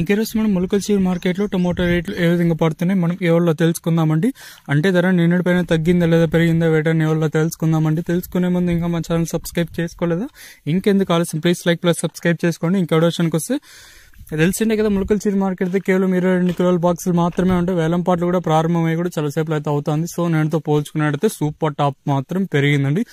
ఇంకే రోజు మనం ములకల్చీరు మార్కెట్లో టమోటా రేట్లు ఏ విధంగా పడుతున్నాయి? మనం ఎవరిలో తెలుసుకుందామండి? అంటే ధర నిన్నటిపైన తగ్గిందా లేదా పెరిగిందా వేటని ఎవరిలో తెలుసుకుందామండి? తెలుసుకునే ముందు ఇంకా మన ఛానల్ సబ్స్క్రైబ్ చేసుకోలేదా? ఇంకెందుకు ఆలస్యం? ప్లీజ్ లైక్ ప్లస్ సబ్స్క్రైబ్ చేసుకోండి. ఇంకా విషయానికి వస్తే తెలిసిండే కదా ములకల చీర మార్కెట్ అయితే కేవలం ఇరవై రెండు కిలోల బాక్సులు మాత్రమే ఉంటాయి. వేలం పాటలు కూడా ప్రారంభమై కూడా చాలాసేపు అయితే అవుతుంది. సో నేనుతో పోల్చుకున్నట్టయితే సూపర్ టాప్ మాత్రం పెరిగిందండి.